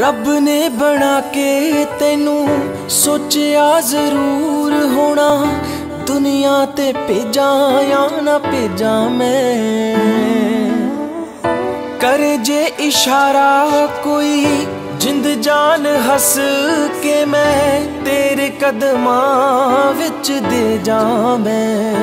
ਰੱਬ ਨੇ ਬਣਾ ਕੇ ਤੈਨੂੰ ਸੋਚਿਆ ਜ਼ਰੂਰ ਹੋਣਾ। ਦੁਨੀਆ ਤੇ ਭੇਜਾਂ ਜਾਂ ਨਾ ਭੇਜਾਂ ਮੈਂ। ਕਰੇ ਜੇ ਇਸ਼ਾਰਾ ਕੋਈ, ਜਿੰਦ ਜਾਨ ਹੱਸ ਕੇ ਮੈਂ ਤੇਰੇ ਕਦਮਾਂ ਵਿੱਚ ਦੇ ਜਾਂ ਮੈਂ।